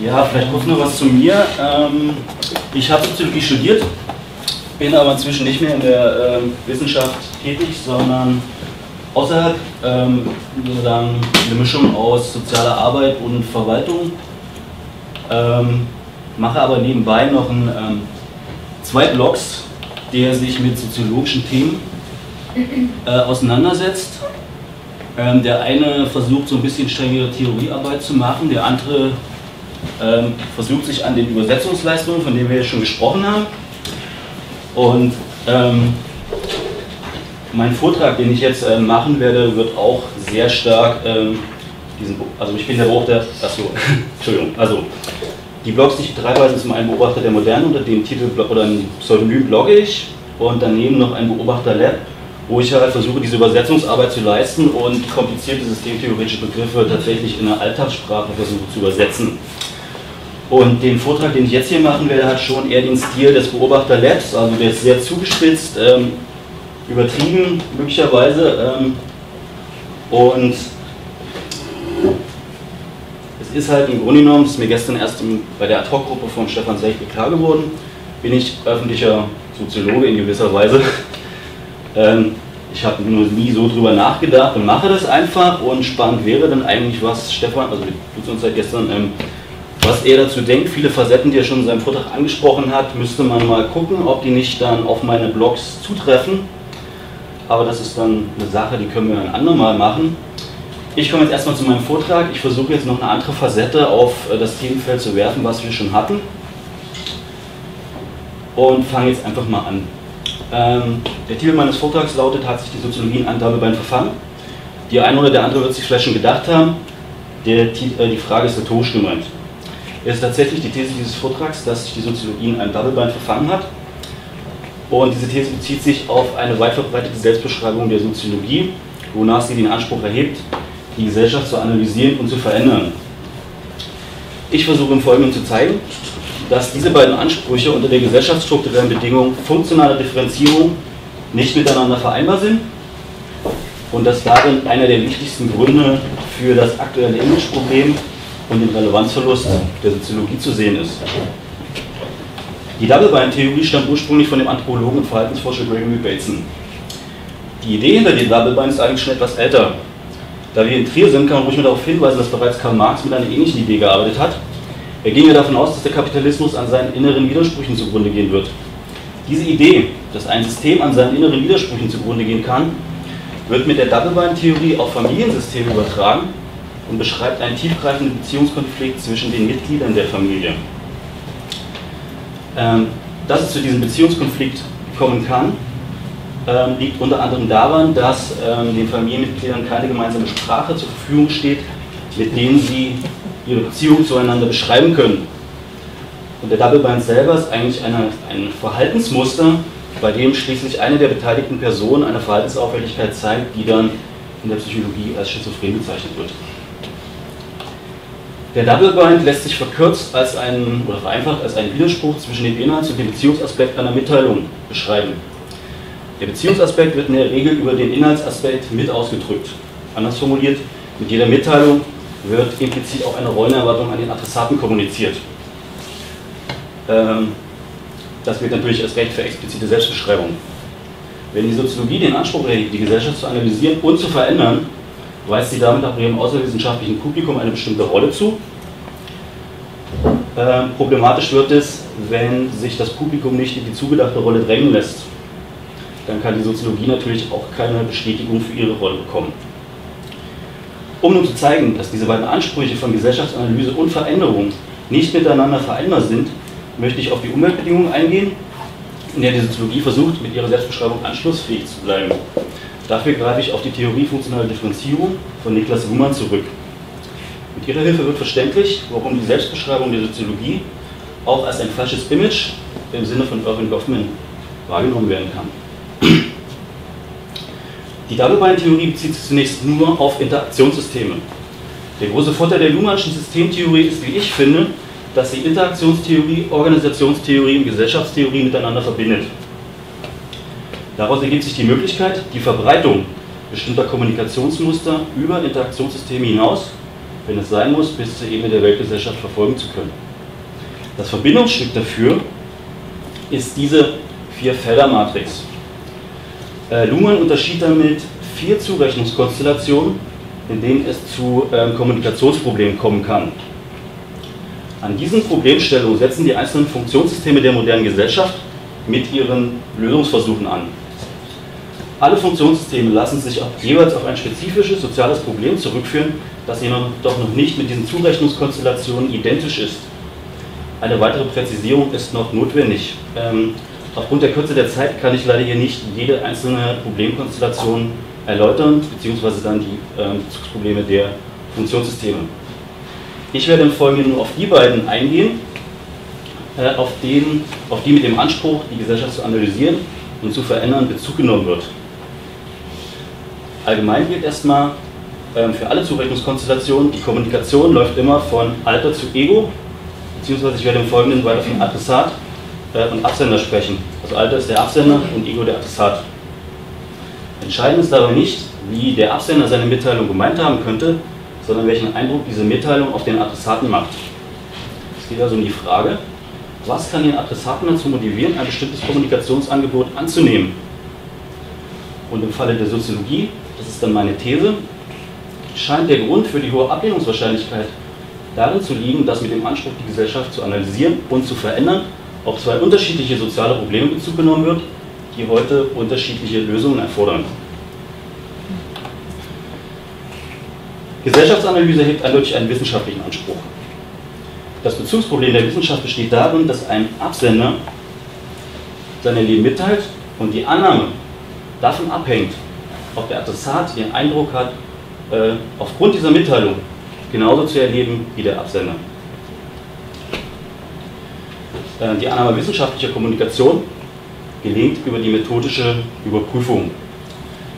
Ja, vielleicht kurz noch was zu mir. Ähm, ich habe Soziologie studiert, bin aber inzwischen nicht mehr in der ähm, Wissenschaft tätig, sondern außerhalb ähm, sozusagen eine Mischung aus sozialer Arbeit und Verwaltung. Mache aber nebenbei noch ähm, zwei Blogs, der sich mit soziologischen Themen äh, auseinandersetzt. Ähm, der eine versucht so ein bisschen strengere Theoriearbeit zu machen, der andere ähm, versucht sich an den Übersetzungsleistungen, von denen wir jetzt schon gesprochen haben. Und ähm, mein Vortrag, den ich jetzt äh, machen werde, wird auch sehr stark ähm, diesen, also ich bin der Beobachter, achso, Entschuldigung, also die Blogs, die ich betreibe, sind zum einen Beobachter der Moderne, unter dem Titel oder einem Pseudonym blogge ich und daneben noch ein Beobachter Lab, wo ich halt versuche, diese Übersetzungsarbeit zu leisten und komplizierte systemtheoretische Begriffe tatsächlich in eine Alltagssprache versuche zu übersetzen. Und den Vortrag, den ich jetzt hier machen werde, hat schon eher den Stil des Beobachter Labs, also der ist sehr zugespitzt, ähm, übertrieben möglicherweise. Ähm, und ist halt im Grunde genommen, das ist mir gestern erst bei der Ad-Hoc-Gruppe von Stefan Seichbe klar geworden, bin ich öffentlicher Soziologe in gewisser Weise. ähm, ich habe nur nie so drüber nachgedacht und mache das einfach und spannend wäre dann eigentlich, was Stefan, also wir uns seit gestern ähm, was er dazu denkt, viele Facetten, die er schon in seinem Vortrag angesprochen hat, müsste man mal gucken, ob die nicht dann auf meine Blogs zutreffen. Aber das ist dann eine Sache, die können wir ein andermal machen. Ich komme jetzt erstmal zu meinem Vortrag. Ich versuche jetzt noch eine andere Facette auf äh, das Themenfeld zu werfen, was wir schon hatten. Und fange jetzt einfach mal an. Ähm, der Titel meines Vortrags lautet, hat sich die Soziologie in Angabe beim Verfangen? Die eine oder der andere wird sich vielleicht schon gedacht haben, der, äh, die Frage ist rhetorisch gemeint. Es ist tatsächlich die These dieses Vortrags, dass sich die Soziologie in ein Doublebind verfangen hat. Und diese These bezieht sich auf eine weit verbreitete Selbstbeschreibung der Soziologie, wonach sie den Anspruch erhebt, die Gesellschaft zu analysieren und zu verändern. Ich versuche im Folgenden zu zeigen, dass diese beiden Ansprüche unter der gesellschaftsstrukturellen Bedingung funktionaler Differenzierung nicht miteinander vereinbar sind und dass darin einer der wichtigsten Gründe für das aktuelle Imageproblem und den Relevanzverlust der Soziologie zu sehen ist. Die Double-Bind-Theorie stammt ursprünglich von dem Anthropologen und Verhaltensforscher Gregory Bateson. Die Idee hinter dem Double-Bind ist eigentlich schon etwas älter. Da wir in Trier sind, kann man ruhig mal darauf hinweisen, dass bereits Karl Marx mit einer ähnlichen Idee gearbeitet hat. Er ging ja davon aus, dass der Kapitalismus an seinen inneren Widersprüchen zugrunde gehen wird. Diese Idee, dass ein System an seinen inneren Widersprüchen zugrunde gehen kann, wird mit der Double-Bind-Theorie auf Familiensysteme übertragen und beschreibt einen tiefgreifenden Beziehungskonflikt zwischen den Mitgliedern der Familie. Ähm, dass es zu diesem Beziehungskonflikt kommen kann, ähm, liegt unter anderem daran, dass ähm, den Familienmitgliedern keine gemeinsame Sprache zur Verfügung steht, mit denen sie ihre Beziehung zueinander beschreiben können. Und der Double Bind selber ist eigentlich eine, ein Verhaltensmuster, bei dem schließlich eine der beteiligten Personen eine Verhaltensauffälligkeit zeigt, die dann in der Psychologie als schizophren bezeichnet wird. Der Double Bind lässt sich verkürzt als ein, oder vereinfacht als einen Widerspruch zwischen dem Inhalts- und dem Beziehungsaspekt einer Mitteilung beschreiben. Der Beziehungsaspekt wird in der Regel über den Inhaltsaspekt mit ausgedrückt. Anders formuliert, mit jeder Mitteilung wird implizit auch eine Rollenerwartung an den Adressaten kommuniziert. Ähm, das wird natürlich erst recht für explizite Selbstbeschreibung. Wenn die Soziologie den Anspruch erhebt, die Gesellschaft zu analysieren und zu verändern, weist sie damit auch ihrem außerwissenschaftlichen Publikum eine bestimmte Rolle zu. Ähm, problematisch wird es, wenn sich das Publikum nicht in die zugedachte Rolle drängen lässt. Dann kann die Soziologie natürlich auch keine Bestätigung für ihre Rolle bekommen. Um nun zu zeigen, dass diese beiden Ansprüche von Gesellschaftsanalyse und Veränderung nicht miteinander vereinbar sind, möchte ich auf die Umweltbedingungen eingehen, in der die Soziologie versucht, mit ihrer Selbstbeschreibung anschlussfähig zu bleiben. Dafür greife ich auf die Theorie funktionaler Differenzierung von Niklas Luhmann zurück. Mit ihrer Hilfe wird verständlich, warum die Selbstbeschreibung der Soziologie auch als ein falsches Image im Sinne von Irving Goffman wahrgenommen werden kann. Die Double-Bind-Theorie bezieht sich zunächst nur auf Interaktionssysteme. Der große Vorteil der Luhmannschen Systemtheorie ist, wie ich finde, dass sie Interaktionstheorie, Organisationstheorie und Gesellschaftstheorie miteinander verbindet. Daraus ergibt sich die Möglichkeit, die Verbreitung bestimmter Kommunikationsmuster über Interaktionssysteme hinaus, wenn es sein muss, bis zur Ebene der Weltgesellschaft verfolgen zu können. Das Verbindungsstück dafür ist diese Vier-Felder-Matrix. Äh, Luhmann unterschied damit vier Zurechnungskonstellationen, in denen es zu äh, Kommunikationsproblemen kommen kann. An diesen Problemstellungen setzen die einzelnen Funktionssysteme der modernen Gesellschaft mit ihren Lösungsversuchen an. Alle Funktionssysteme lassen sich jeweils auf ein spezifisches soziales Problem zurückführen, das jedoch noch nicht mit diesen Zurechnungskonstellationen identisch ist. Eine weitere Präzisierung ist noch notwendig. Aufgrund der Kürze der Zeit kann ich leider hier nicht jede einzelne Problemkonstellation erläutern, beziehungsweise dann die ähm, Bezugsprobleme der Funktionssysteme. Ich werde im Folgenden nur auf die beiden eingehen, äh, auf, den, auf die mit dem Anspruch, die Gesellschaft zu analysieren und zu verändern, Bezug genommen wird. Allgemein gilt erstmal ähm, für alle Zurechnungskonstellationen, die Kommunikation läuft immer von Alter zu Ego, beziehungsweise ich werde im Folgenden weiter von Adressat äh, und Absender sprechen. Also Alter ist der Absender und Ego der Adressat. Entscheidend ist dabei nicht, wie der Absender seine Mitteilung gemeint haben könnte, sondern welchen Eindruck diese Mitteilung auf den Adressaten macht. Es geht also um die Frage, was kann den Adressaten dazu motivieren, ein bestimmtes Kommunikationsangebot anzunehmen? Und im Falle der Soziologie, das ist dann meine These, scheint der Grund für die hohe Ablehnungswahrscheinlichkeit darin zu liegen, dass mit dem Anspruch, die Gesellschaft zu analysieren und zu verändern, auf zwei unterschiedliche soziale Probleme Bezug genommen wird, die heute unterschiedliche Lösungen erfordern. Gesellschaftsanalyse hebt eindeutig einen wissenschaftlichen Anspruch. Das Bezugsproblem der Wissenschaft besteht darin, dass ein Absender seine Leben mitteilt und die Annahme davon abhängt, ob der Adressat den Eindruck hat, äh, aufgrund dieser Mitteilung genauso zu erleben wie der Absender. Äh, die Annahme wissenschaftlicher Kommunikation gelingt über die methodische Überprüfung.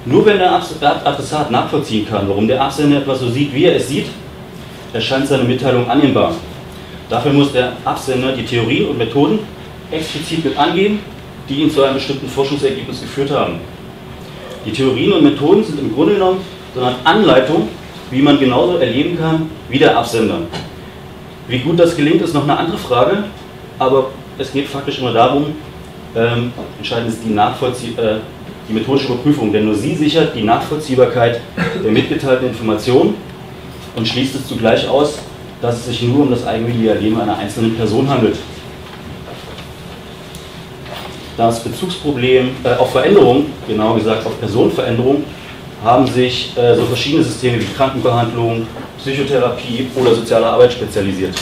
Nur wenn der Adressat nachvollziehen kann, warum der Absender etwas so sieht, wie er es sieht, erscheint seine Mitteilung annehmbar. Dafür muss der Absender die Theorien und Methoden explizit mit angeben, die ihn zu einem bestimmten Forschungsergebnis geführt haben. Die Theorien und Methoden sind im Grunde genommen so eine Anleitung, wie man genauso erleben kann wie der Absender. Wie gut das gelingt, ist noch eine andere Frage, aber es geht faktisch immer darum, ähm, entscheidend ist die, Nachvollzie äh, die methodische Überprüfung, denn nur sie sichert die Nachvollziehbarkeit der mitgeteilten Informationen und schließt es zugleich aus, dass es sich nur um das eigenwillige Erleben einer einzelnen Person handelt. Das Bezugsproblem äh, auf Veränderung, genauer gesagt auf Personenveränderung, haben sich äh, so verschiedene Systeme wie Krankenbehandlung, Psychotherapie oder soziale Arbeit spezialisiert.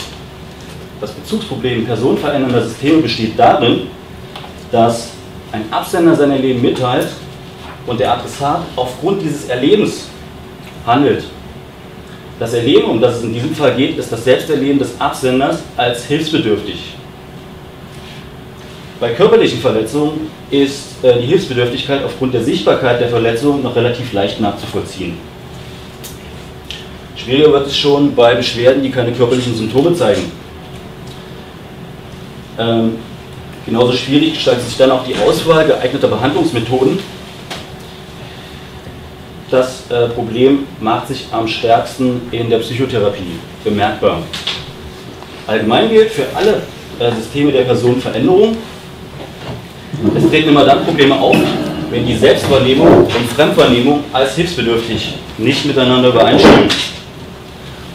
Das Bezugsproblem personenverändernder Systeme besteht darin, dass ein Absender sein Erleben mitteilt und der Adressat aufgrund dieses Erlebens handelt. Das Erleben, um das es in diesem Fall geht, ist das Selbsterleben des Absenders als hilfsbedürftig. Bei körperlichen Verletzungen ist äh, die Hilfsbedürftigkeit aufgrund der Sichtbarkeit der Verletzung noch relativ leicht nachzuvollziehen. Schwieriger wird es schon bei Beschwerden, die keine körperlichen Symptome zeigen. Ähm, genauso schwierig gestaltet sich dann auch die Auswahl geeigneter Behandlungsmethoden. Das äh, Problem macht sich am stärksten in der Psychotherapie bemerkbar. Allgemein gilt für alle äh, Systeme der Personenveränderung, es treten immer dann Probleme auf, wenn die Selbstwahrnehmung und Fremdwahrnehmung als hilfsbedürftig nicht miteinander übereinstimmen.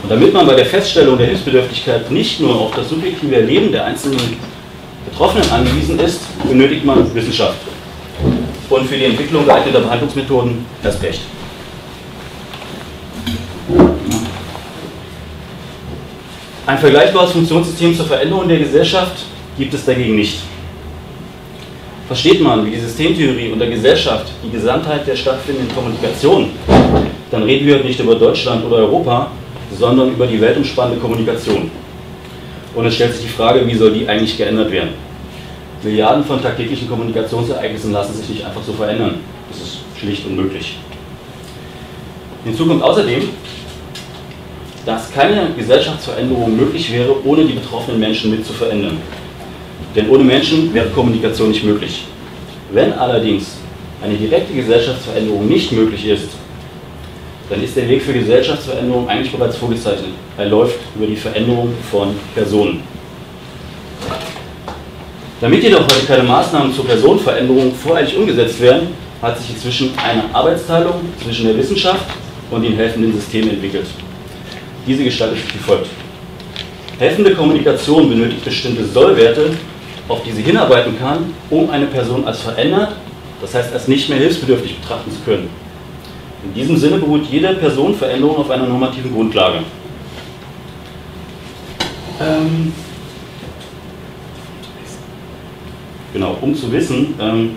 Und damit man bei der Feststellung der Hilfsbedürftigkeit nicht nur auf das subjektive Erleben der einzelnen Betroffenen angewiesen ist, benötigt man Wissenschaft. Und für die Entwicklung geeigneter Behandlungsmethoden erst recht. Ein vergleichbares Funktionssystem zur Veränderung der Gesellschaft gibt es dagegen nicht. Versteht man, wie die Systemtheorie und der Gesellschaft die Gesamtheit der stattfindenden Kommunikation, dann reden wir nicht über Deutschland oder Europa, sondern über die weltumspannende Kommunikation. Und es stellt sich die Frage, wie soll die eigentlich geändert werden? Milliarden von tagtäglichen Kommunikationsereignissen lassen sich nicht einfach so verändern. Das ist schlicht unmöglich. Hinzu kommt außerdem, dass keine Gesellschaftsveränderung möglich wäre, ohne die betroffenen Menschen mit zu verändern. Denn ohne Menschen wäre Kommunikation nicht möglich. Wenn allerdings eine direkte Gesellschaftsveränderung nicht möglich ist, dann ist der Weg für Gesellschaftsveränderung eigentlich bereits vorgezeichnet. Er läuft über die Veränderung von Personen. Damit jedoch heute keine Maßnahmen zur Personenveränderung voreilig umgesetzt werden, hat sich inzwischen eine Arbeitsteilung zwischen der Wissenschaft und den helfenden Systemen entwickelt. Diese gestaltet sich wie folgt. Helfende Kommunikation benötigt bestimmte Sollwerte, auf die sie hinarbeiten kann, um eine Person als verändert, das heißt als nicht mehr hilfsbedürftig betrachten zu können. In diesem Sinne beruht jede Personenveränderung auf einer normativen Grundlage. Ähm genau, um zu wissen, ähm,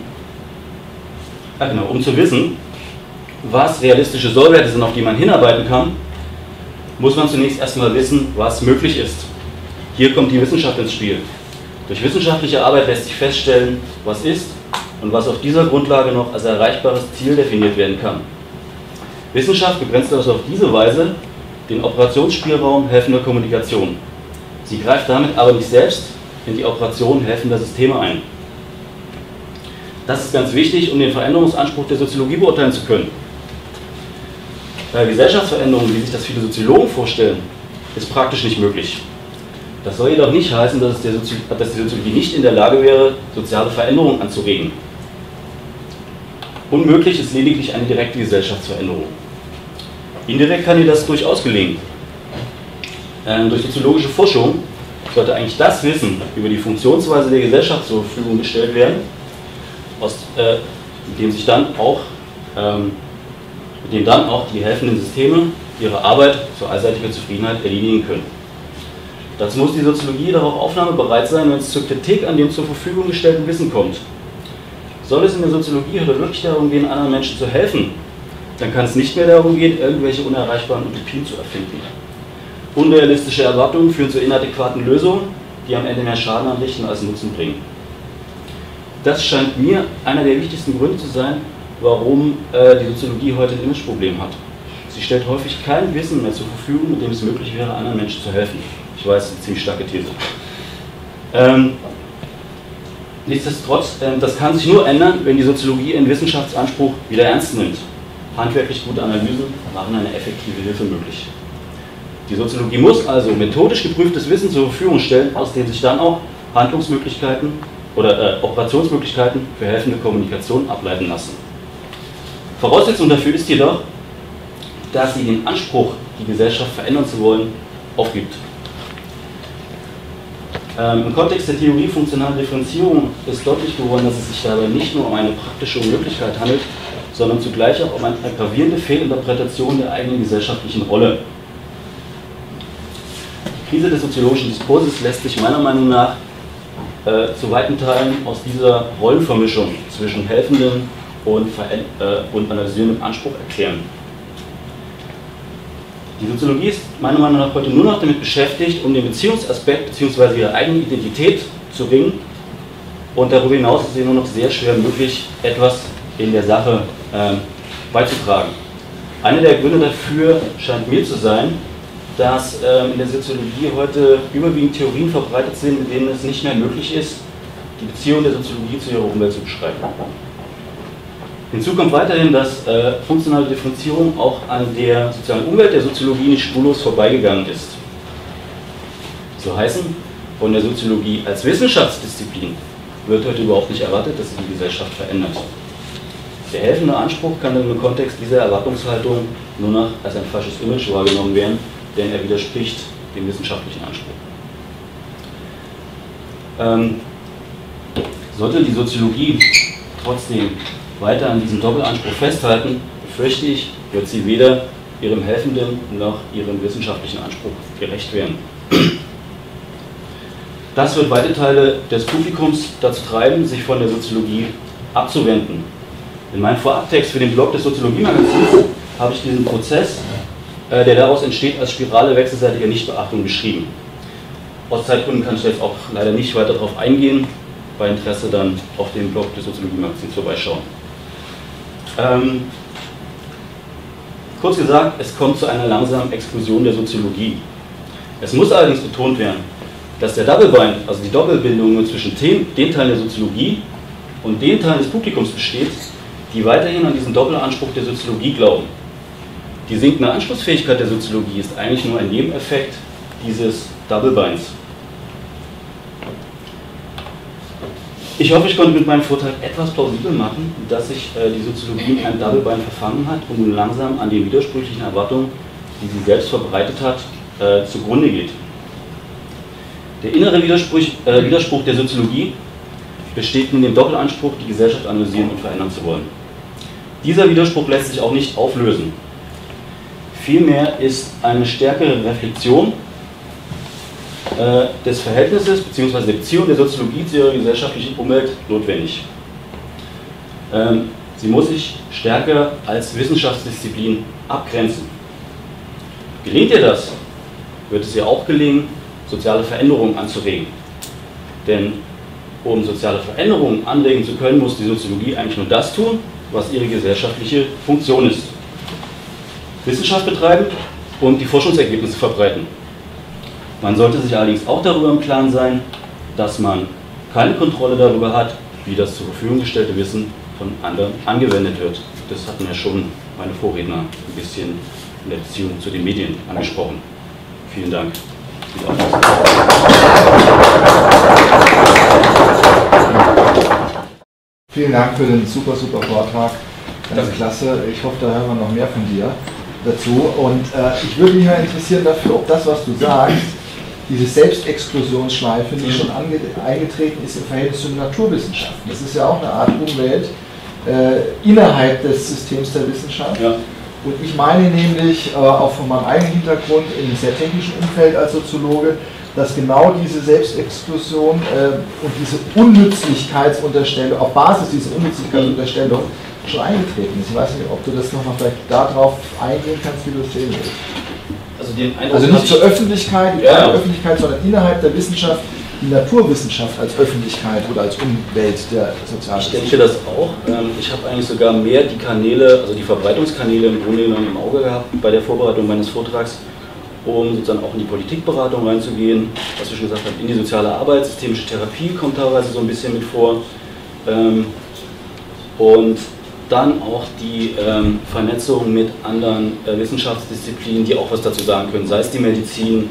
ja genau, um zu wissen, was realistische Sollwerte sind, auf die man hinarbeiten kann, muss man zunächst erstmal wissen, was möglich ist. Hier kommt die Wissenschaft ins Spiel. Durch wissenschaftliche Arbeit lässt sich feststellen, was ist und was auf dieser Grundlage noch als erreichbares Ziel definiert werden kann. Wissenschaft begrenzt also auf diese Weise den Operationsspielraum helfender Kommunikation. Sie greift damit aber nicht selbst in die Operation helfender Systeme ein. Das ist ganz wichtig, um den Veränderungsanspruch der Soziologie beurteilen zu können. Bei Gesellschaftsveränderungen, wie sich das viele Soziologen vorstellen, ist praktisch nicht möglich. Das soll jedoch nicht heißen, dass, dass die Soziologie nicht in der Lage wäre, soziale Veränderungen anzuregen. Unmöglich ist lediglich eine direkte Gesellschaftsveränderung. Indirekt kann ihr das durchaus gelingen. Ähm, durch soziologische Forschung sollte eigentlich das Wissen über die Funktionsweise der Gesellschaft zur Verfügung gestellt werden, aus, äh, mit dem sich dann auch, ähm, mit dem dann auch die helfenden Systeme ihre Arbeit zur allseitiger Zufriedenheit erledigen können. Dazu muss die Soziologie darauf aufnahmebereit sein, wenn es zur Kritik an dem zur Verfügung gestellten Wissen kommt. Soll es in der Soziologie heute wirklich darum gehen, anderen Menschen zu helfen, dann kann es nicht mehr darum gehen, irgendwelche unerreichbaren Utopien zu erfinden. Unrealistische Erwartungen führen zu inadäquaten Lösungen, die am Ende mehr Schaden anrichten als Nutzen bringen. Das scheint mir einer der wichtigsten Gründe zu sein, warum äh, die Soziologie heute ein Imageproblem hat. Sie stellt häufig kein Wissen mehr zur Verfügung, mit dem es möglich wäre, anderen Menschen zu helfen. Ich weiß, eine ziemlich starke These. Ähm, nichtsdestotrotz, äh, das kann sich nur ändern, wenn die Soziologie ihren Wissenschaftsanspruch wieder ernst nimmt. Handwerklich gute Analysen machen eine effektive Hilfe möglich. Die Soziologie muss also methodisch geprüftes Wissen zur Verfügung stellen, aus dem sich dann auch Handlungsmöglichkeiten oder äh, Operationsmöglichkeiten für helfende Kommunikation ableiten lassen. Voraussetzung dafür ist jedoch, dass sie den Anspruch, die Gesellschaft verändern zu wollen, aufgibt. Ähm, Im Kontext der Theorie funktionaler Differenzierung ist deutlich geworden, dass es sich dabei nicht nur um eine praktische Möglichkeit handelt, sondern zugleich auch um eine gravierende Fehlinterpretation der eigenen gesellschaftlichen Rolle. Die Krise des soziologischen Diskurses lässt sich meiner Meinung nach äh, zu weiten Teilen aus dieser Rollenvermischung zwischen helfendem und, äh, und analysierendem Anspruch erklären. Die Soziologie ist meiner Meinung nach heute nur noch damit beschäftigt, um den Beziehungsaspekt bzw. ihre eigene Identität zu ringen. Und darüber hinaus ist es nur noch sehr schwer möglich, etwas in der Sache äh, beizutragen. Einer der Gründe dafür scheint mir zu sein, dass ähm, in der Soziologie heute überwiegend Theorien verbreitet sind, in denen es nicht mehr möglich ist, die Beziehung der Soziologie zu ihrer Umwelt zu beschreiben. Hinzu kommt weiterhin, dass äh, funktionale Differenzierung auch an der sozialen Umwelt der Soziologie nicht spurlos vorbeigegangen ist. So heißen, von der Soziologie als Wissenschaftsdisziplin wird heute überhaupt nicht erwartet, dass sie die Gesellschaft verändert. Der helfende Anspruch kann im Kontext dieser Erwartungshaltung nur noch als ein falsches Image wahrgenommen werden, denn er widerspricht dem wissenschaftlichen Anspruch. Ähm, sollte die Soziologie trotzdem weiter an diesem Doppelanspruch festhalten, befürchte ich, wird sie weder ihrem helfenden noch ihrem wissenschaftlichen Anspruch gerecht werden. Das wird weite Teile des Publikums dazu treiben, sich von der Soziologie abzuwenden. In meinem Vorabtext für den Blog des Soziologie-Magazins habe ich diesen Prozess, äh, der daraus entsteht, als Spirale wechselseitiger Nichtbeachtung beschrieben. Aus Zeitgründen kann ich jetzt auch leider nicht weiter darauf eingehen. Bei Interesse dann auf dem Blog des Soziologie-Magazins vorbeischauen. Ähm, kurz gesagt, es kommt zu einer langsamen Explosion der Soziologie. Es muss allerdings betont werden, dass der Double Bind, also die Doppelbindung zwischen den Teilen der Soziologie und den Teilen des Publikums besteht, die weiterhin an diesen Doppelanspruch der Soziologie glauben. Die sinkende Anschlussfähigkeit der Soziologie ist eigentlich nur ein Nebeneffekt dieses Double Binds. Ich hoffe, ich konnte mit meinem Vortrag etwas plausibel machen, dass sich äh, die Soziologie in einem Doublebein verfangen hat und nun langsam an den widersprüchlichen Erwartungen, die sie selbst verbreitet hat, äh, zugrunde geht. Der innere Widerspruch, äh, Widerspruch der Soziologie besteht in dem Doppelanspruch, die Gesellschaft analysieren und verändern zu wollen. Dieser Widerspruch lässt sich auch nicht auflösen. Vielmehr ist eine stärkere Reflexion äh, des Verhältnisses bzw. der Beziehung der Soziologie zu ihrer gesellschaftlichen Umwelt notwendig. Ähm, sie muss sich stärker als Wissenschaftsdisziplin abgrenzen. Gelingt ihr das, wird es ihr auch gelingen, soziale Veränderungen anzuregen. Denn um soziale Veränderungen anregen zu können, muss die Soziologie eigentlich nur das tun, was ihre gesellschaftliche Funktion ist. Wissenschaft betreiben und die Forschungsergebnisse verbreiten. Man sollte sich allerdings auch darüber im Klaren sein, dass man keine Kontrolle darüber hat, wie das zur Verfügung gestellte Wissen von anderen angewendet wird. Das hatten ja schon meine Vorredner ein bisschen in der Beziehung zu den Medien angesprochen. Vielen Dank. Vielen Dank für den super, super Vortrag. Ganz klasse. Ich hoffe, da hören wir noch mehr von dir dazu. Und äh, ich würde mich mal interessieren dafür, ob das, was du sagst, diese Selbstexklusionsschleife nicht schon eingetreten ist im Verhältnis zu den Naturwissenschaften. Das ist ja auch eine Art Umwelt äh, innerhalb des Systems der Wissenschaft. Ja. Und ich meine nämlich, äh, auch von meinem eigenen Hintergrund in einem sehr technischen Umfeld als Soziologe, dass genau diese Selbstexklusion äh, und diese Unnützlichkeitsunterstellung, auf Basis dieser Unnützlichkeitsunterstellung schon eingetreten ist. Ich weiß nicht, ob du das nochmal vielleicht darauf eingehen kannst, wie du es sehen willst. Also, also nicht zur Öffentlichkeit, ja. Öffentlichkeit, sondern innerhalb der Wissenschaft die Naturwissenschaft als Öffentlichkeit oder als Umwelt der Sozialwissenschaft? Ich denke das auch. Ähm, ich habe eigentlich sogar mehr die Kanäle, also die Verbreitungskanäle im Grunde genommen im Auge gehabt bei der Vorbereitung meines Vortrags, um sozusagen auch in die Politikberatung reinzugehen, was wir schon gesagt haben, in die soziale Arbeit, systemische Therapie kommt teilweise so ein bisschen mit vor. Ähm, und dann auch die ähm, Vernetzung mit anderen äh, Wissenschaftsdisziplinen, die auch was dazu sagen können, sei es die Medizin,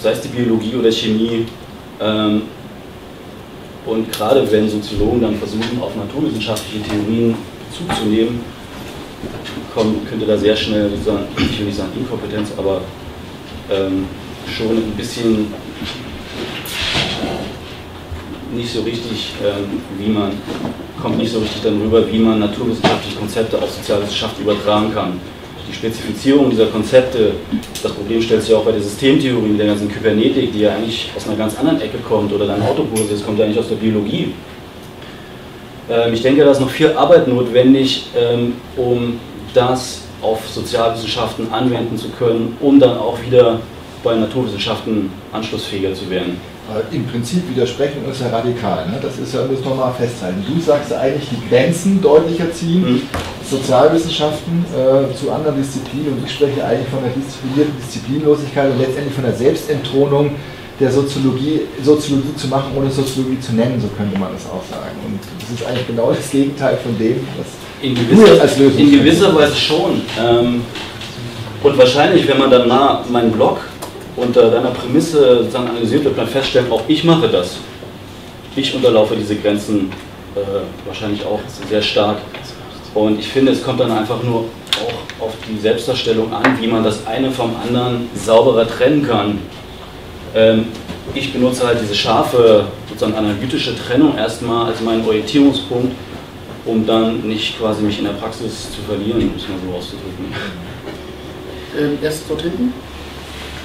sei es die Biologie oder Chemie, ähm, und gerade wenn Soziologen dann versuchen, auf naturwissenschaftliche Theorien zuzunehmen, kommt, könnte da sehr schnell, sozusagen, ich will nicht sagen Inkompetenz, aber ähm, schon ein bisschen nicht so richtig, ähm, wie man, kommt nicht so richtig dann rüber, wie man naturwissenschaftliche Konzepte auf Sozialwissenschaft übertragen kann die Spezifizierung dieser Konzepte, das Problem stellt sich auch bei der Systemtheorie der ganzen Kybernetik, die ja eigentlich aus einer ganz anderen Ecke kommt, oder dein Autokurs, das kommt ja eigentlich aus der Biologie. Ähm, ich denke, da ist noch viel Arbeit notwendig, ähm, um das auf Sozialwissenschaften anwenden zu können, um dann auch wieder bei Naturwissenschaften anschlussfähiger zu werden. Im Prinzip widersprechen uns ja radikal. Ne? Das ist ja, muss man mal festhalten. Du sagst eigentlich die Grenzen deutlicher ziehen, mhm. Sozialwissenschaften äh, zu anderen Disziplinen und ich spreche eigentlich von der disziplinierten Disziplinlosigkeit und letztendlich von der Selbstentthronung der Soziologie, Soziologie zu machen, ohne Soziologie zu nennen, so könnte man das auch sagen. Und das ist eigentlich genau das Gegenteil von dem, was in gewisser, als Lösung In gewisser Weise schon. Ähm, und wahrscheinlich, wenn man dann meinen Blog unter deiner Prämisse sozusagen analysiert, wird man feststellen, auch ich mache das. Ich unterlaufe diese Grenzen äh, wahrscheinlich auch sehr stark. Und ich finde, es kommt dann einfach nur auch auf die Selbstdarstellung an, wie man das eine vom anderen sauberer trennen kann. Ähm, ich benutze halt diese scharfe, sozusagen analytische Trennung erstmal als meinen Orientierungspunkt, um dann nicht quasi mich in der Praxis zu verlieren, um es mal so auszudrücken. Ähm, erst dort hinten.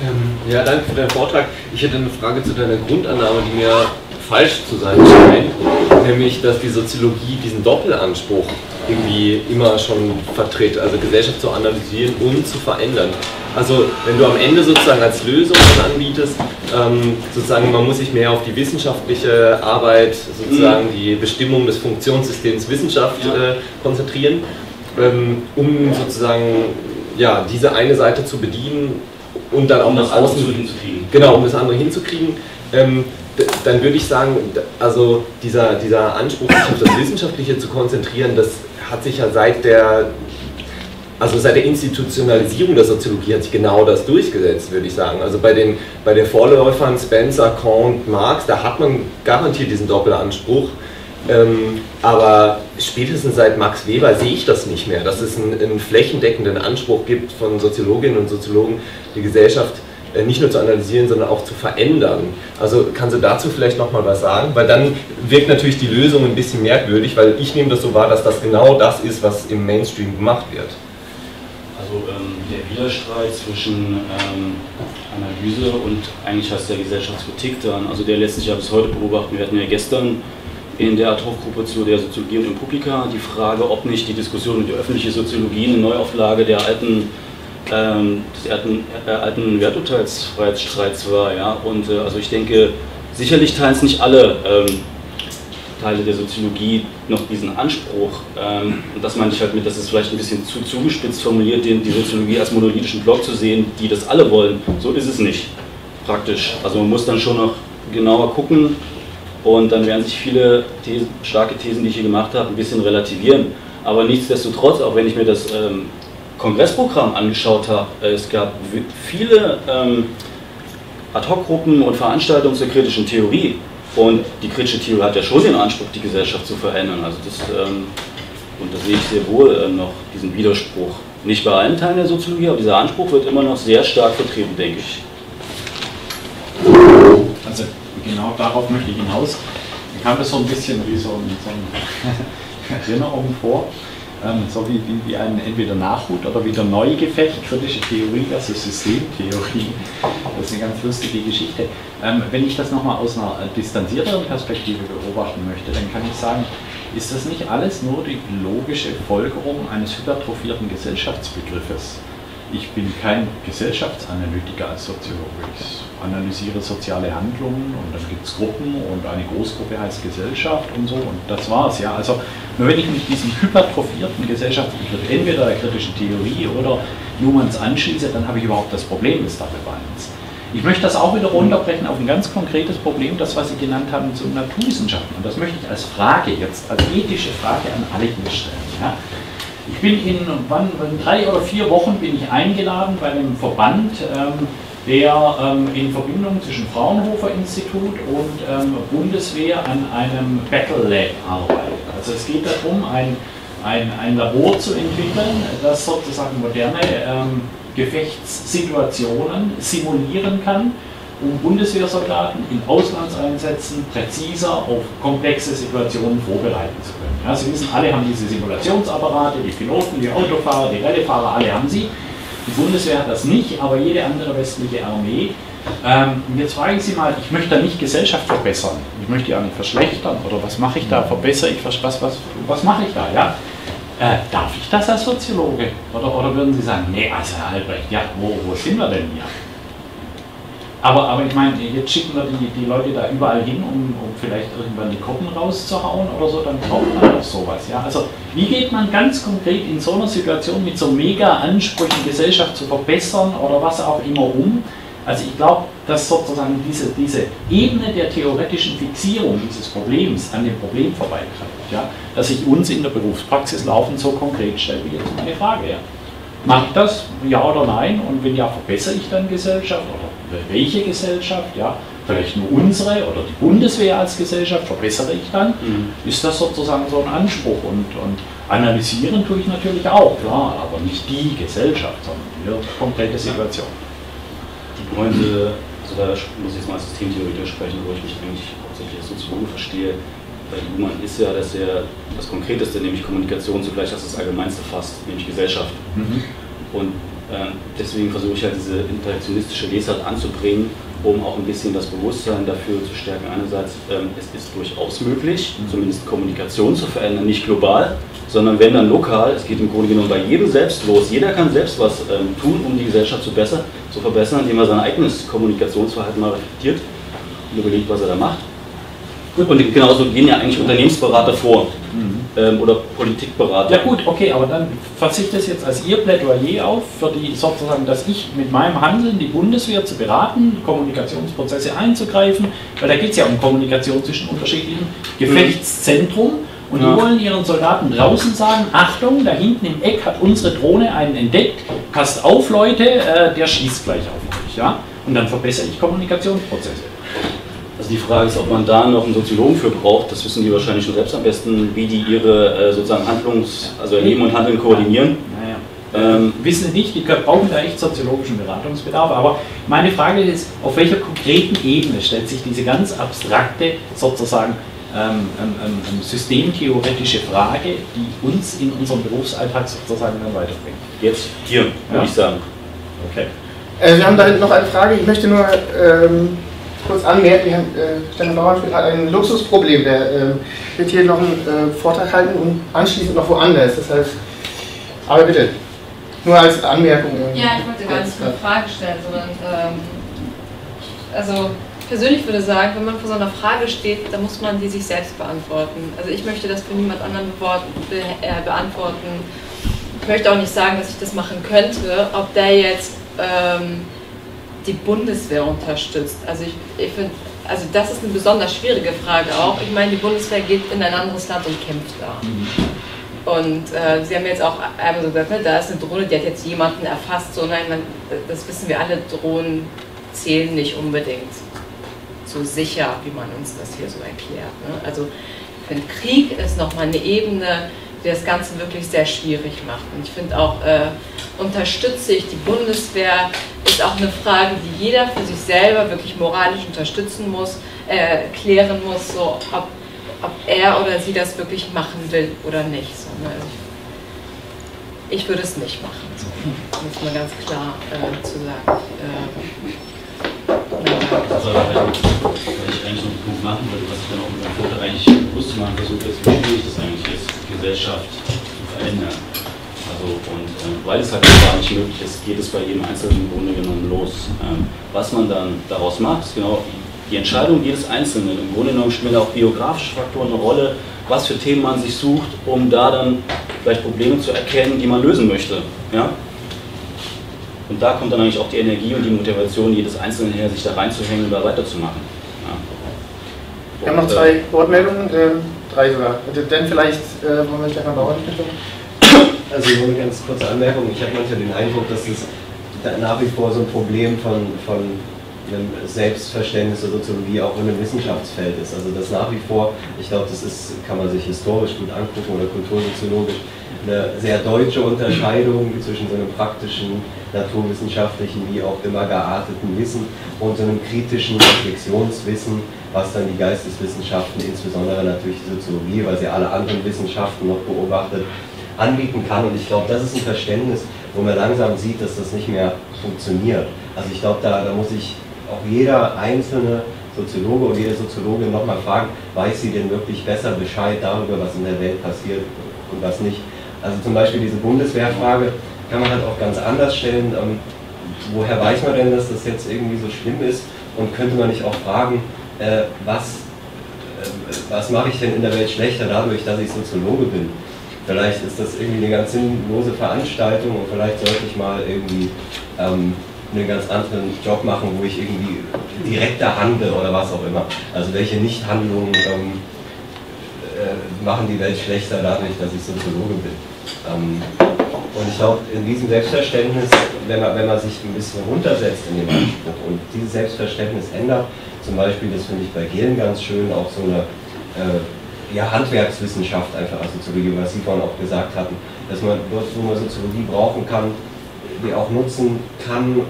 Ähm, ja, danke für deinen Vortrag. Ich hätte eine Frage zu deiner Grundannahme, die mir falsch zu sein scheint, nämlich dass die Soziologie diesen Doppelanspruch irgendwie immer schon vertritt, also Gesellschaft zu analysieren und zu verändern. Also wenn du am Ende sozusagen als Lösung anbietest, ähm, sozusagen man muss sich mehr auf die wissenschaftliche Arbeit, sozusagen mhm. die Bestimmung des Funktionssystems Wissenschaft äh, konzentrieren, ähm, um sozusagen ja, diese eine Seite zu bedienen und dann auch um nach außen hinzukriegen. Genau, um das andere hinzukriegen. Ähm, dann würde ich sagen, also dieser, dieser Anspruch, sich auf das Wissenschaftliche zu konzentrieren, das hat sich ja seit der, also seit der Institutionalisierung der Soziologie hat sich genau das durchgesetzt, würde ich sagen. Also bei den, bei den Vorläufern Spencer, Kant, Marx, da hat man garantiert diesen Doppelanspruch. Ähm, aber spätestens seit Max Weber sehe ich das nicht mehr, dass es einen, einen flächendeckenden Anspruch gibt von Soziologinnen und Soziologen, die Gesellschaft äh, nicht nur zu analysieren, sondern auch zu verändern. Also kannst du dazu vielleicht nochmal was sagen? Weil dann wirkt natürlich die Lösung ein bisschen merkwürdig, weil ich nehme das so wahr, dass das genau das ist, was im Mainstream gemacht wird. Also ähm, der Widerstreit zwischen ähm, Analyse und eigentlich heißt der Gesellschaftskritik dann, also der lässt sich ja bis heute beobachten. Wir hatten ja gestern in der Ad-Hoc-Gruppe zu der Soziologie und Republika die Frage, ob nicht die Diskussion um die öffentliche Soziologie eine Neuauflage der alten ähm, des alten, äh, alten Werturteilsfreiheitsstreits war. Ja? Und äh, also ich denke, sicherlich teilen es nicht alle ähm, Teile der Soziologie noch diesen Anspruch. Ähm, und das meine ich halt mit, dass es vielleicht ein bisschen zu zugespitzt formuliert, den, die Soziologie als monolithischen Block zu sehen, die das alle wollen. So ist es nicht, praktisch. Also man muss dann schon noch genauer gucken und dann werden sich viele Thesen, starke Thesen, die ich hier gemacht habe, ein bisschen relativieren. Aber nichtsdestotrotz, auch wenn ich mir das ähm, Kongressprogramm angeschaut habe, es gab viele ähm, Ad-Hoc-Gruppen und Veranstaltungen zur kritischen Theorie. Und die kritische Theorie hat ja schon den Anspruch, die Gesellschaft zu verändern. Also das, ähm, und da sehe ich sehr wohl äh, noch diesen Widerspruch. Nicht bei allen Teilen der Soziologie, aber dieser Anspruch wird immer noch sehr stark vertreten, denke ich. Also genau darauf möchte ich hinaus. Mir kam das so ein bisschen wie so, so eine Erinnerung vor ähm, so wie, wie, wie ein entweder Nachhut oder wieder Neugefecht, kritische Theorie versus Systemtheorie. Das ist eine ganz lustige Geschichte. Ähm, wenn ich das nochmal aus einer distanzierteren Perspektive beobachten möchte, dann kann ich sagen, ist das nicht alles nur die logische Folgerung eines hypertrophierten Gesellschaftsbegriffes? Ich bin kein Gesellschaftsanalytiker als Soziologe. Ich analysiere soziale Handlungen und dann gibt es Gruppen und eine Großgruppe heißt Gesellschaft und so und das war's. Ja. Also nur wenn ich mich diesem hypertrophierten Gesellschaftsbegriff entweder der kritischen Theorie oder Newmans anschließe, dann habe ich überhaupt das Problem des Doppelbeins. Ich möchte das auch wieder runterbrechen auf ein ganz konkretes Problem, das was Sie genannt haben zu Naturwissenschaften. Und das möchte ich als Frage jetzt, als ethische Frage an alle hier stellen. Ja. Ich bin in, wann, in drei oder vier Wochen bin ich eingeladen bei einem Verband, ähm, der ähm, in Verbindung zwischen Fraunhofer Institut und ähm, Bundeswehr an einem Battle Lab arbeitet. Also es geht darum, ein, ein, ein Labor zu entwickeln, das sozusagen moderne ähm, Gefechtssituationen simulieren kann um Bundeswehrsoldaten in Auslandseinsätzen präziser auf komplexe Situationen vorbereiten zu können. Ja, Sie wissen, alle haben diese Simulationsapparate, die Piloten, die Autofahrer, die Rallye-Fahrer, alle haben sie. Die Bundeswehr hat das nicht, aber jede andere westliche Armee. Ähm, jetzt frage ich Sie mal, ich möchte da nicht Gesellschaft verbessern, ich möchte auch nicht verschlechtern, oder was mache ich da, verbessere ich, was, was, was, was mache ich da, ja? Äh, darf ich das als Soziologe? Oder, oder würden Sie sagen, nee, also Herr Albrecht, ja, wo, wo sind wir denn hier? Aber, aber ich meine, jetzt schicken wir die, die Leute da überall hin, um, um vielleicht irgendwann die Gruppen rauszuhauen oder so, dann braucht man doch sowas. Ja? Also wie geht man ganz konkret in so einer Situation mit so mega Ansprüchen, Gesellschaft zu verbessern oder was auch immer um? Also ich glaube, dass sozusagen diese, diese Ebene der theoretischen Fixierung dieses Problems an dem Problem vorbeigreift, ja? dass sich uns in der Berufspraxis laufend so konkret stellt, wie jetzt meine Frage. Ja? Mache ich das, ja oder nein? Und wenn ja, verbessere ich dann Gesellschaft oder welche Gesellschaft, ja, vielleicht nur unsere oder die Bundeswehr als Gesellschaft, verbessere ich dann, mhm. ist das sozusagen so ein Anspruch. Und, und analysieren tue ich natürlich auch, klar, aber nicht die Gesellschaft, sondern die konkrete Situation. Die Gründe, also da muss ich jetzt mal systemtheoretisch sprechen, wo ich mich eigentlich hauptsächlich als Soziologe verstehe. Bei Luhmann ist ja, dass er das Konkreteste, nämlich Kommunikation, zugleich als das Allgemeinste fasst, nämlich Gesellschaft. Mhm. Und deswegen versuche ich halt diese interaktionistische Lesart anzubringen, um auch ein bisschen das Bewusstsein dafür zu stärken. Einerseits, ähm, es ist durchaus möglich, zumindest Kommunikation zu verändern, nicht global, sondern wenn dann lokal. Es geht im Grunde genommen bei jedem selbst los. Jeder kann selbst was ähm, tun, um die Gesellschaft zu, besser, zu verbessern, indem er sein eigenes Kommunikationsverhalten mal reflektiert und überlegt, was er da macht. Und genauso gehen ja eigentlich Unternehmensberater vor Mhm. Ähm, oder Politikberater. Ja gut, okay, aber dann verzichte es jetzt als Ihr Plädoyer auf, für die sozusagen, dass ich mit meinem Handeln die Bundeswehr zu beraten, Kommunikationsprozesse einzugreifen, weil da geht es ja um Kommunikation zwischen unterschiedlichen Gefechtszentren und Ja. die wollen ihren Soldaten draußen sagen, Achtung, da hinten im Eck hat unsere Drohne einen entdeckt, passt auf Leute, äh, der schießt gleich auf euch, ja? Und dann verbessere ich Kommunikationsprozesse. Also die Frage ist, ob man da noch einen Soziologen für braucht. Das wissen die wahrscheinlich schon selbst am besten, wie die ihre äh, sozusagen Handlungs-, also Leben und Handeln koordinieren. Naja. Ähm, wissen nicht, die brauchen da echt soziologischen Beratungsbedarf. Aber meine Frage ist, auf welcher konkreten Ebene stellt sich diese ganz abstrakte, sozusagen ähm, ähm, ähm, systemtheoretische Frage, die uns in unserem Berufsalltag sozusagen dann weiterbringt? jetzt hier, würde Ja. ich sagen. Okay. Äh, wir haben da hinten noch eine Frage. Ich möchte nur ähm, kurz anmerken, wir haben, äh, Stefan Bauernspiel hat ein Luxusproblem. Der ähm, wird hier noch einen äh, Vortrag halten und anschließend noch woanders. Das heißt, aber bitte, nur als Anmerkung. ähm, Ja, ich wollte gar nicht eine Frage stellen, sondern ähm, also ich persönlich würde sagen, wenn man vor so einer Frage steht, dann muss man die sich selbst beantworten. Also ich möchte das für niemand anderen be äh, beantworten. Ich möchte auch nicht sagen, dass ich das machen könnte, ob der jetzt ähm, die Bundeswehr unterstützt. Also ich, ich finde, also das ist eine besonders schwierige Frage auch. Ich meine, die Bundeswehr geht in ein anderes Land und kämpft da. Und äh, Sie haben jetzt auch einmal so gesagt, ne, da ist eine Drohne, die hat jetzt jemanden erfasst. So, nein, man, das wissen wir alle, Drohnen zählen nicht unbedingt so sicher, wie man uns das hier so erklärt. Ne? Also ich finde, Krieg ist nochmal eine Ebene, die das Ganze wirklich sehr schwierig macht. Und ich finde auch, äh, unterstütze ich die Bundeswehr, ist auch eine Frage, die jeder für sich selber wirklich moralisch unterstützen muss, äh, klären muss, so, ob, ob er oder sie das wirklich machen will oder nicht. So, ne? also ich, ich würde es nicht machen, so, um es mal ganz klar äh, zu sagen. Naja. Also, wenn, ich eigentlich noch einen Punkt machen würde, was ich dann auch mit meinem Vortrag eigentlich bewusst zu machen versuche, ist, wie schwierig das eigentlich Gesellschaft zu verändern. Also, und äh, weil es halt gar nicht möglich ist, geht es bei jedem Einzelnen im Grunde genommen los. Ähm, was man dann daraus macht, ist genau die Entscheidung jedes Einzelnen. Im Grunde genommen spielen auch biografische Faktoren eine Rolle, was für Themen man sich sucht, um da dann vielleicht Probleme zu erkennen, die man lösen möchte. Ja? Und da kommt dann eigentlich auch die Energie und die Motivation jedes Einzelnen her, sich da reinzuhängen und da weiterzumachen. Wir haben noch Und, äh, zwei Wortmeldungen, ähm, drei sogar. Dann vielleicht äh, wollen wir Stefan Bauer bitte. Also nur eine ganz kurze Anmerkung. Ich habe manchmal den Eindruck, dass es nach wie vor so ein Problem von, von einem Selbstverständnis der Soziologie auch in einem Wissenschaftsfeld ist. Also das nach wie vor, ich glaube, das ist, kann man sich historisch gut angucken oder kultursoziologisch, eine sehr deutsche Unterscheidung zwischen so einem praktischen, naturwissenschaftlichen wie auch immer gearteten Wissen und so einem kritischen Reflexionswissen, was dann die Geisteswissenschaften, insbesondere natürlich die Soziologie, weil sie alle anderen Wissenschaften noch beobachtet, anbieten kann. Und ich glaube, das ist ein Verständnis, wo man langsam sieht, dass das nicht mehr funktioniert. Also ich glaube, da, da muss sich auch jeder einzelne Soziologe und jede Soziologin nochmal fragen, weiß sie denn wirklich besser Bescheid darüber, was in der Welt passiert und was nicht. Also zum Beispiel diese Bundeswehrfrage kann man halt auch ganz anders stellen. Ähm, woher weiß man denn, dass das jetzt irgendwie so schlimm ist? Und könnte man nicht auch fragen, äh, was, äh, was mache ich denn in der Welt schlechter dadurch, dass ich Soziologe bin? Vielleicht ist das irgendwie eine ganz sinnlose Veranstaltung und vielleicht sollte ich mal irgendwie ähm, einen ganz anderen Job machen, wo ich irgendwie direkter handle oder was auch immer. Also welche Nichthandlungen ähm, äh, machen die Welt schlechter dadurch, dass ich Soziologe bin. Ähm, und ich glaube, in diesem Selbstverständnis, wenn man, wenn man sich ein bisschen runtersetzt in dem Anspruch und dieses Selbstverständnis ändert, zum Beispiel, das finde ich bei Gehlen ganz schön, auch so eine äh, ja, Handwerkswissenschaft einfach als Soziologie, was Sie vorhin auch gesagt hatten, dass man dort, wo man Soziologie brauchen kann, die auch nutzen kann,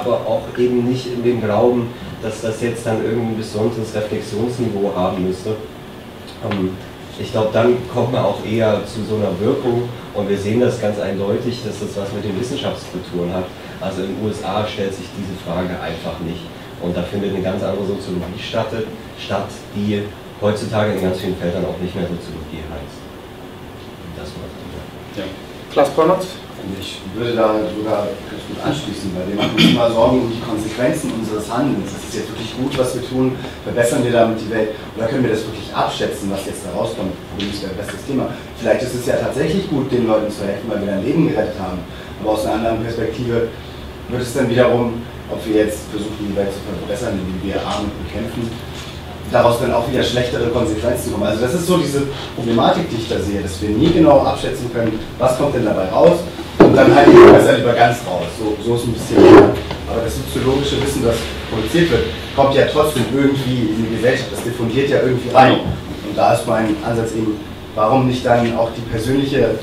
aber auch eben nicht in dem Glauben, dass das jetzt dann irgendein besonderes Reflexionsniveau haben müsste. Ähm, ich glaube, dann kommt man auch eher zu so einer Wirkung und wir sehen das ganz eindeutig, dass das was mit den Wissenschaftskulturen hat. Also in den USA stellt sich diese Frage einfach nicht. Und da findet eine ganz andere Soziologie statt, statt die heutzutage in ganz vielen Feldern auch nicht mehr Soziologie heißt. Das so. Ja. Klaas Polnitz? Ich würde da sogar ganz gut anschließen, weil wir machen uns immer Sorgen um die Konsequenzen unseres Handelns. Ist es jetzt wirklich gut, was wir tun? Verbessern wir damit die Welt? Oder können wir das wirklich abschätzen, was jetzt da rauskommt? Das wäre ein bestes Thema. Vielleicht ist es ja tatsächlich gut, den Leuten zu helfen, weil wir ein Leben gerettet haben. Aber aus einer anderen Perspektive wird es dann wiederum, ob wir jetzt versuchen, die Welt zu verbessern, indem wir Arme bekämpfen, daraus dann auch wieder schlechtere Konsequenzen kommen. Also das ist so diese Problematik, die ich da sehe, dass wir nie genau abschätzen können, was kommt denn dabei raus und dann halt besser lieber ganz raus. So, so ist ein bisschen mehr. Aber das soziologische Wissen, das produziert wird, kommt ja trotzdem irgendwie in die Gesellschaft. Das diffundiert ja irgendwie rein. Und da ist mein Ansatz eben, warum nicht dann auch die persönliche,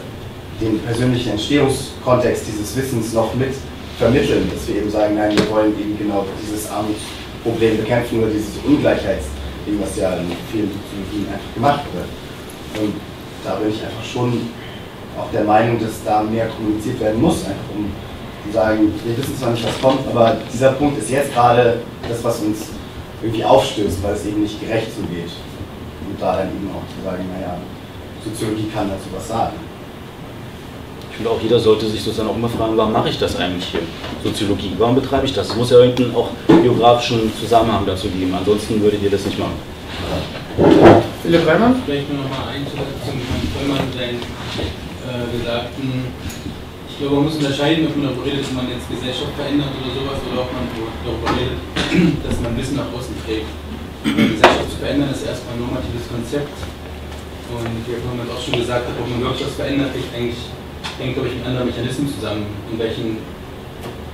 den persönlichen Entstehungskontext dieses Wissens noch mit vermitteln, dass wir eben sagen, nein, wir wollen eben genau dieses Armutsproblem bekämpfen oder dieses Ungleichheitsding, was ja in vielen Soziologien einfach gemacht wird. Und da bin ich einfach schon auch der Meinung, dass da mehr kommuniziert werden muss, einfach um zu sagen, wir wissen zwar nicht, was kommt, aber dieser Punkt ist jetzt gerade das, was uns irgendwie aufstößt, weil es eben nicht gerecht so geht. Und da dann eben auch zu sagen, naja, Soziologie kann dazu was sagen. Ich finde auch, jeder sollte sich sozusagen auch immer fragen, warum mache ich das eigentlich hier? Soziologie, warum betreibe ich das? Es muss ja irgendeinen auch biografischen Zusammenhang dazu geben, ansonsten würdet ihr das nicht machen. Philipp Reimann? Vielleicht nur noch mal ein zum Vollmann sein Gesagten. Ich glaube, man muss unterscheiden, ob man darüber redet, dass man jetzt Gesellschaft verändert oder sowas, oder ob man darüber redet, dass man Wissen nach außen trägt. Gesellschaft zu verändern ist erstmal ein normatives Konzept. Und wie Herr Kollmann auch schon gesagt hat, ob man wirklich was verändert, eigentlich, hängt, glaube ich, mit anderen Mechanismen zusammen, in welchen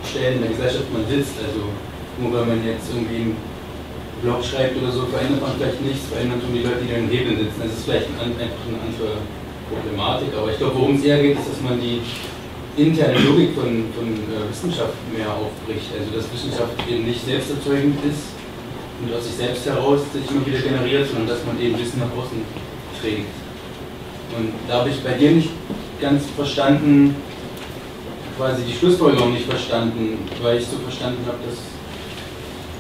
Stellen der Gesellschaft man sitzt. Also nur weil man jetzt irgendwie einen Blog schreibt oder so, verändert man vielleicht nichts, verändert nur die Leute, die da im Hebel sitzen. Das ist vielleicht ein, einfach eine andere Problematik, aber ich glaube, worum es eher geht, ist, dass man die interne Logik von, von äh, Wissenschaft mehr aufbricht. Also dass Wissenschaft eben nicht selbsterzeugend ist und aus sich selbst heraus sich immer wieder generiert, sondern dass man eben Wissen nach außen trägt. Und da habe ich bei dir nicht ganz verstanden, quasi die Schlussfolgerung nicht verstanden, weil ich so verstanden habe, dass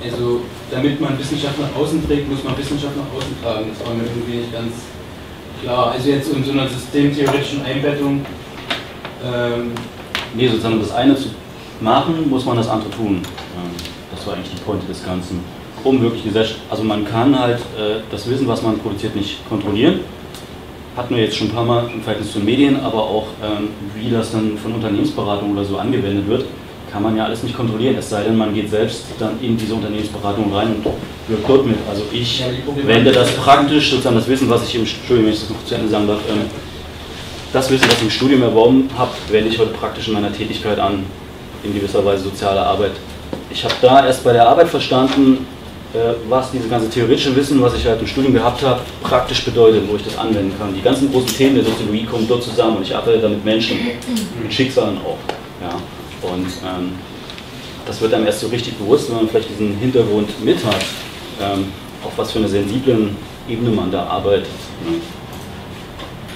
also damit man Wissenschaft nach außen trägt, muss man Wissenschaft nach außen tragen. Das war mir irgendwie nicht ganz klar. Also jetzt in so einer systemtheoretischen Einbettung. Ähm nee, sozusagen das eine zu machen, muss man das andere tun. Das war eigentlich die Pointe des Ganzen. Um wirklich Gesellschaft, also man kann halt äh, das Wissen, was man produziert, nicht kontrollieren. Hatten wir jetzt schon ein paar Mal im Verhältnis zu Medien, aber auch ähm, wie das dann von Unternehmensberatung oder so angewendet wird kann man ja alles nicht kontrollieren, es sei denn, man geht selbst dann in diese Unternehmensberatung rein und wirkt dort mit. Also ich wende das praktisch, sozusagen das Wissen, was ich im Studium, wenn ich das noch zu Ende sagen darf, ähm, das Wissen, was ich im Studium erworben habe, wende ich heute praktisch in meiner Tätigkeit an, in gewisser Weise soziale Arbeit. Ich habe da erst bei der Arbeit verstanden, äh, was dieses ganze theoretische Wissen, was ich halt im Studium gehabt habe, praktisch bedeutet, wo ich das anwenden kann. Die ganzen großen Themen der Soziologie kommen dort zusammen und ich arbeite da mit Menschen, mit Schicksalen auch. Ja. Und ähm, das wird einem erst so richtig bewusst, wenn man vielleicht diesen Hintergrund mit hat, ähm, auf was für einer sensiblen Ebene man da arbeitet. Ne?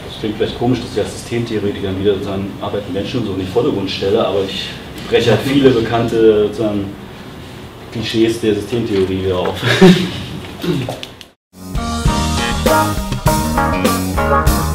Das klingt vielleicht komisch, dass ich als Systemtheoretiker wieder seine Arbeit mit Menschen so in den Vordergrund stelle, aber ich breche halt viele bekannte sozusagen, Klischees der Systemtheorie wieder auf.